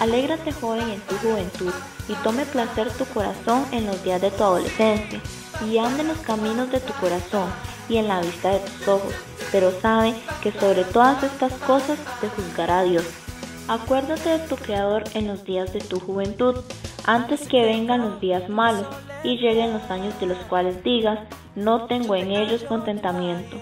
Alégrate joven en tu juventud y tome placer tu corazón en los días de tu adolescencia y ande en los caminos de tu corazón y en la vista de tus ojos, pero sabe que sobre todas estas cosas te juzgará Dios. Acuérdate de tu Creador en los días de tu juventud, antes que vengan los días malos y lleguen los años de los cuales digas, no tengo en ellos contentamiento.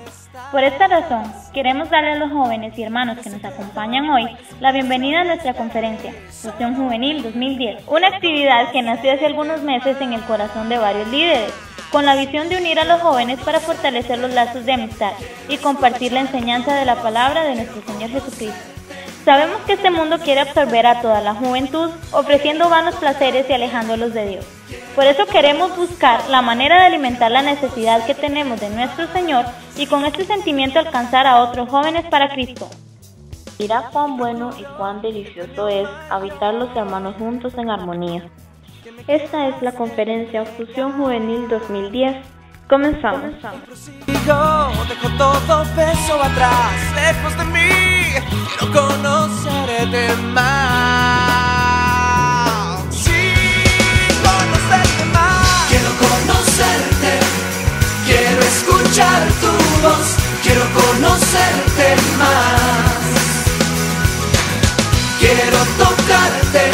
Por esta razón, queremos darle a los jóvenes y hermanos que nos acompañan hoy la bienvenida a nuestra conferencia, Fusión Juvenil 2010, una actividad que nació hace algunos meses en el corazón de varios líderes, con la visión de unir a los jóvenes para fortalecer los lazos de amistad y compartir la enseñanza de la palabra de nuestro Señor Jesucristo. Sabemos que este mundo quiere absorber a toda la juventud, ofreciendo vanos placeres y alejándolos de Dios. Por eso queremos buscar la manera de alimentar la necesidad que tenemos de nuestro Señor y con este sentimiento alcanzar a otros jóvenes para Cristo. Mira cuán bueno y cuán delicioso es habitar los hermanos juntos en armonía. Esta es la conferencia Fusión Juvenil 2010. Comenzamos. dejo conocerte más. Quiero conocerte, quiero escuchar tu voz, quiero conocerte más. Quiero tocarte,